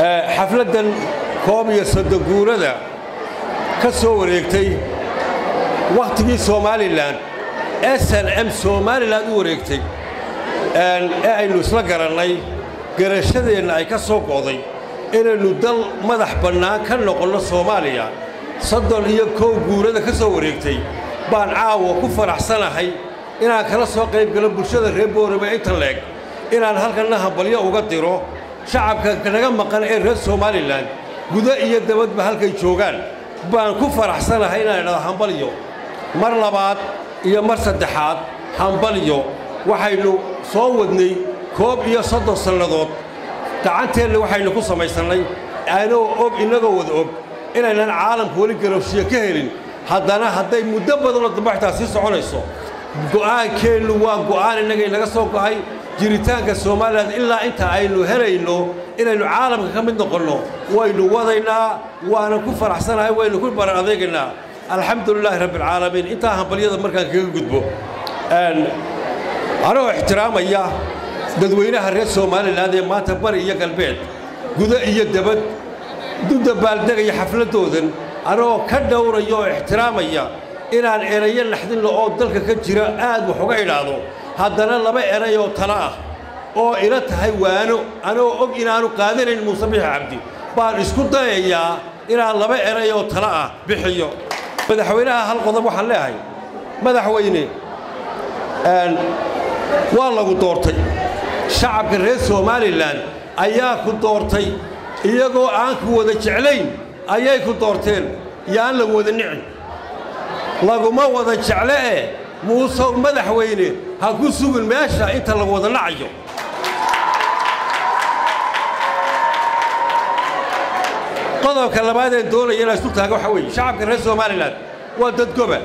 xafladdan koob iyo soddoguurada ka soo wareegtay wakhtigii somalilan s n m somalilan u wareegtay ee aynu isla garannay garashadeenna ay ka soo go'day inaynu dal madax bannaan ka noqonno soomaaliya. Soddon iyo kow guurada ka soo wareegtay baan caawa ku faraxsanahay inaan kala soo qayb galo bulshada reer boorame inta leeg inaan halkanna hambalyo uga diro shacabka naga maqan ee reer somalilan gudo iyo dabadba halkay joogaan. Baan ku faraxsanahay inaan idhahdo hambalyo mar labaad iyo mar saddexaad hambalyo waxaynu soo wadnay koob iyo soddon sannadood. Gacanteenna waxaynu ku samaysannay. Aanoo og innagoo wada og inaynan caalamka weli garowshiyo ka helin. Haddana hadday muddo badanoo dambaxtaa sii soconayso go'aankeennu waa go'aan innaga inaga soo go'ay jiritaanka somalilan ilaa inta aynu helayno inaynu caalamka ka mid noqonno waynu wadaynaa waanan ku faraxsanahay waynu ku baran adeegaynaa. Alxamdulilaahi rabbialcaalamiin intaa hambalyada markaan kaga gudbo anoo ixtiraamaya dadweynaha reer somalilan ee maanta bari iyo galbeed gudo iyo dabad dudda baaldegaya xafladdoodan anoo ka dhowraya oo ixtiraamaya inaan erayo naxdinla oo dalka ka jira aad wax uga idhaahdo haddana laba eray oo tala ah oo ila tahay waano anoo og inaannu qaadanayn muuse bixi cabdi. Baan isku dayayaa inaan laba eray oo tala ah bixiyo. Madaxweynaha hal qodob waxaan leeyahay. Madaxweyne waa lagu doortay. Shacabka reer somalilan ayaa ku doortay. Iyagoo aan ku wada jeclayn ayay ku doorteen. Yaan lagu wada nicin. Laguma wada jecle ee muusow madaxweyne ha ku sugin meesha inta lagu wada nacayo qodobka labaadeen doonaya inaan isu taaga waxaa weeye shacabka reer somalilan waa dad goba.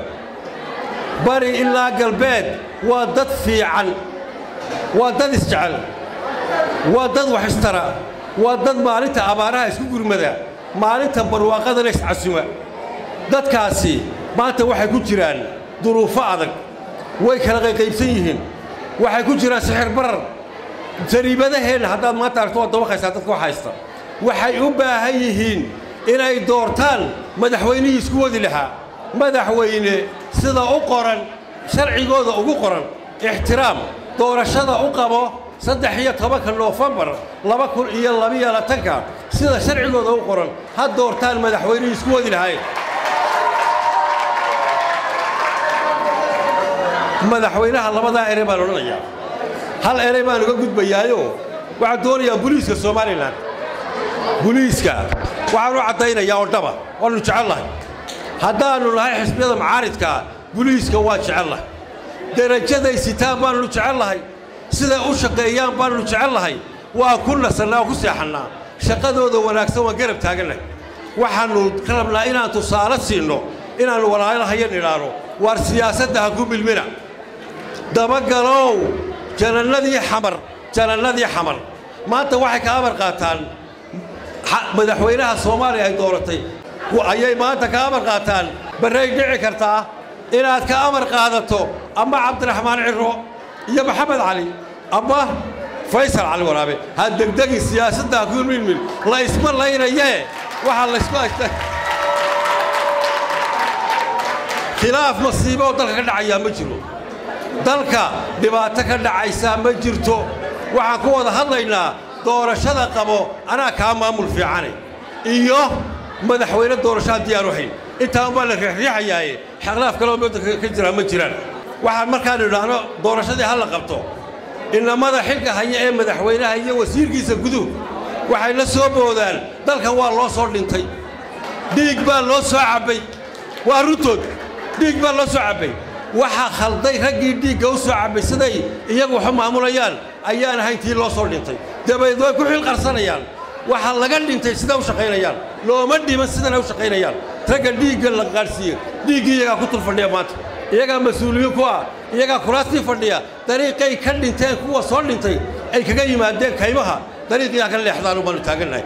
Bari ilaa galbeed waa dad fiican waa dad isjecel waa dad wax istara waa dad maalinta abaaraha isku gurmada maalinta barwaaqadana iscasuma dadkaasi maanta waxay ku jiraan duruufo adag. Way kala qayqaybsan yihiin. Waxay ku jiraan sixir barar. Jariibadaheenna haddaad maanta aragto waa dabaqaysaa dadka wax haysta. Waxay u baahan yihiin inay doortaan madaxweynihii isku wadi lahaa. Madaxweyne sida u qoran sharcigooda ugu qoran ixtiraam doorashada u qabo saddex iyo tobanka noofembar laba kun iyo labiyo labatanka sida sharcigooda u qoran ha doortaan madaxweynihii isku wadi lahayn madaxweynaha labadaa erey baan odhanayaa. Hal erey baan uga gudbayaayo? Waxaan doonayaa buliiska somalilan buliiska waxaan u caddaynayaa oo dhaba waannu jecelnahay haddaannu nahay xisbiyada macaaridkaa buliiska waa jecelnahay derajaday sitaan baannu jecelnahay siday u shaqeeyaan baannu jecelnahay waa ku nasannaa oo ku seexannaa. Shaqadooda wanaagsan waan garab taagannahay waxaannu rabnaa inaan tusaale siinno inaannu walaalahayan idhaano waar siyaasadda ha ku milmina dabagalow janannadii xamar janannadii xamar. Maanta waxay ka amar qaataan. Madaxweynaha soomaaliya ay dooratay. Ayay maanta ka amar qaataan. Barray dhici kartaa inaad ka amar qaadato ama cabdiraxmaan ciro iyo maxamed cali ama faysal cali waraabe. Ha degdegin siyaasadda ku milmin la isma laynayee waxaa laysku khilaaf masiibo oo dalka ka dhacayaa ma jiro dalka dhibaato ka dhacaysaa ma jirto. Waxaan ku wada hadlaynaa doorashada qabo anaa kaa maamul fiicane. Iyo madaxweyne doorashaan diyaar u hayn la riixriixayaaye xaqlaaf kaleo waddanka ka jiraa ma jiraan. Waxaan markaan idhaahno doorashadii ha la qabto. Inamada xilka haya ee madaxweynaha iyo wasiirkiisa guduhu waxay la soo boodaan dalkan waa loo soo dhintay. Dhiig baa loo soo cabbay. Waa runtood dhiig baa loo soo cabbay waxaa khalday raggii dhiigga u soo cabbay siday iyagu waxu maamulayaan ayaan ahayn tii loo soo dhintay. Dabadeed way ku xilqarsanayaan waxaa laga dhintay sida u shaqaynayaan. Looma dhiman sidana u shaqaynayaan. Ragga dhiigga la qaadhsiiye dhiiggii iyagaa ku tul fadhiya maanta. Iyagaa mas'uuliyiin ku ah. Iyagaa kuraastii fadhiya. Dariiqay ka dhinteen kuwa soo dhintay. Ay kaga yimaadeen kaymaha. Dariiqiyaa ka leexdaan ubaanu taagannahay